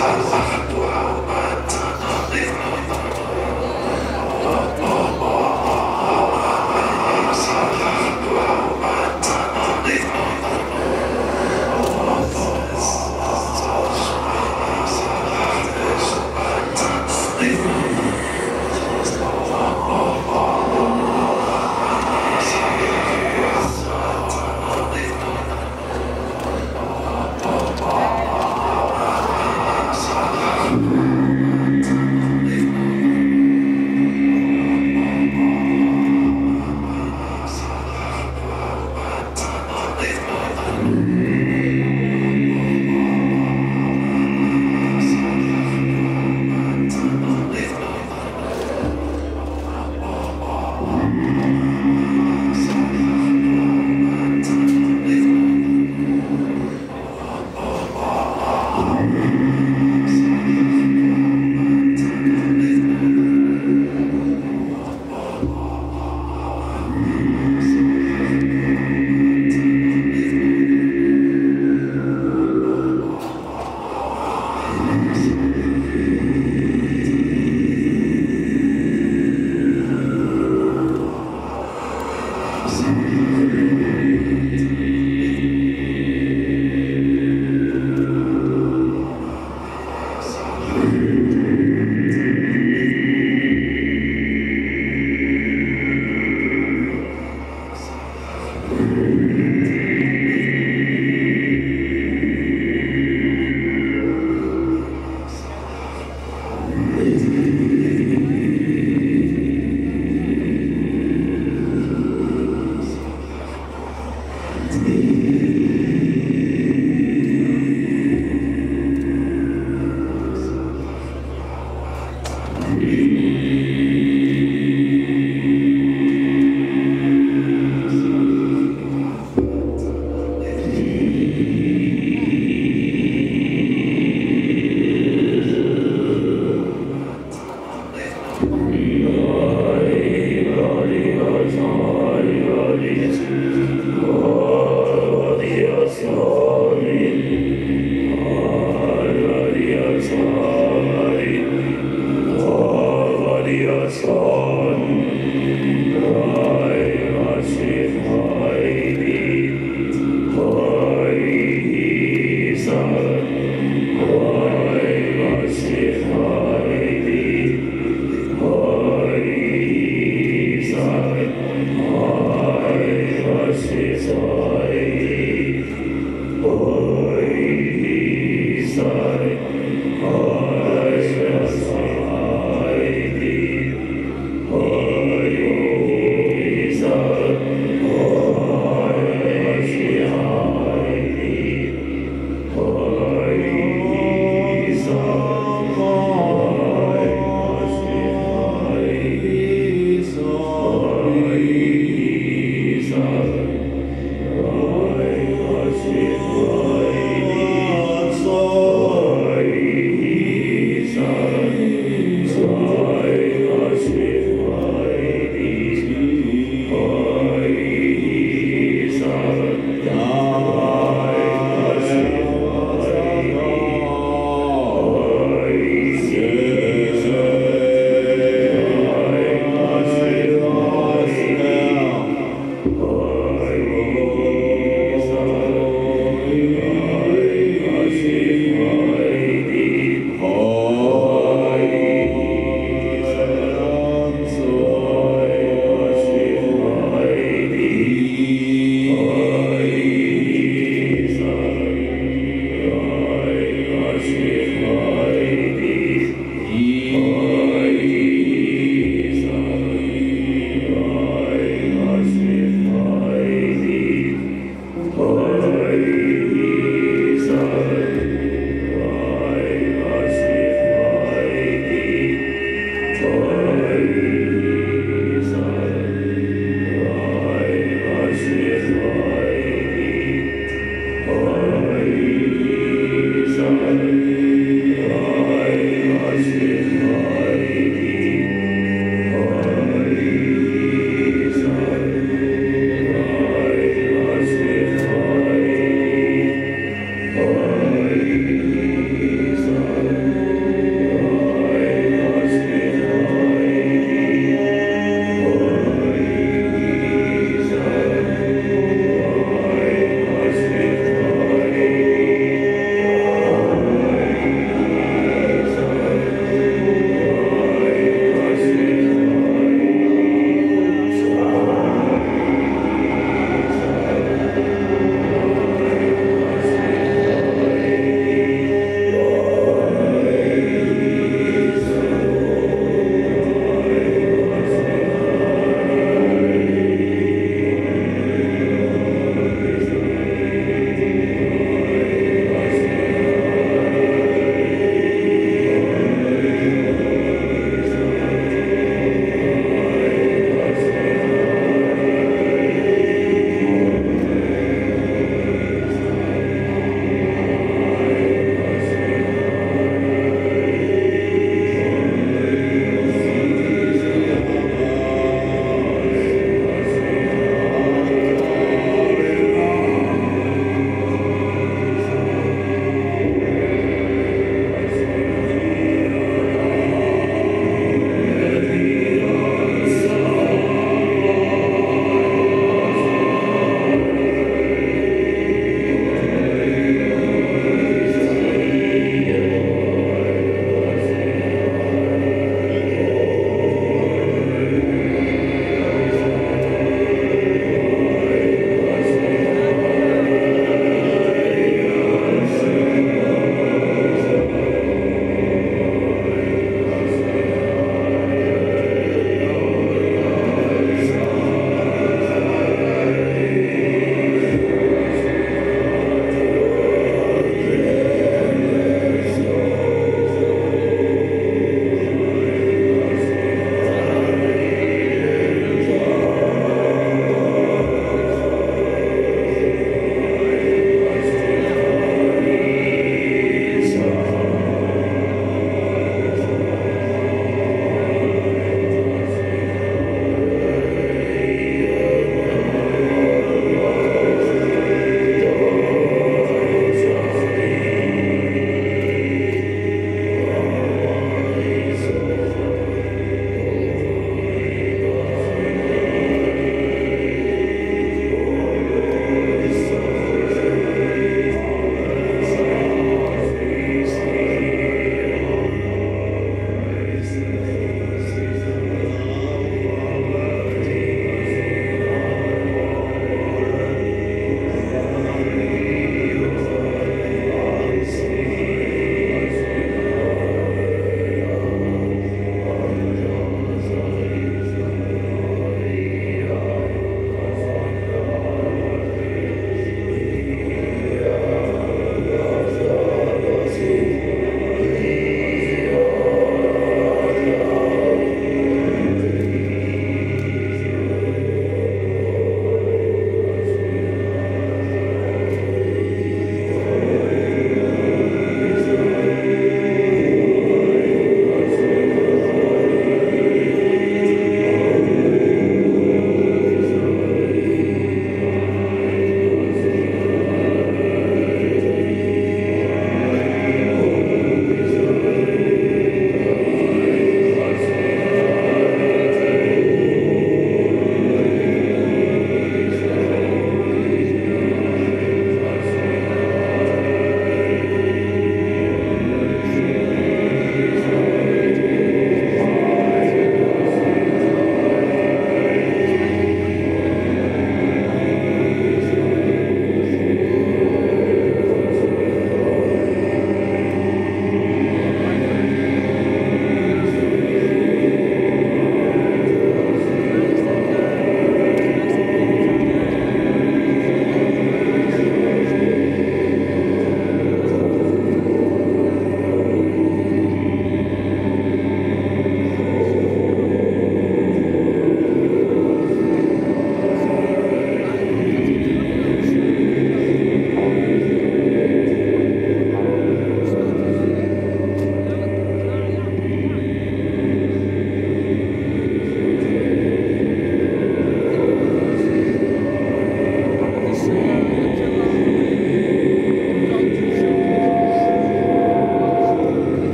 Oi,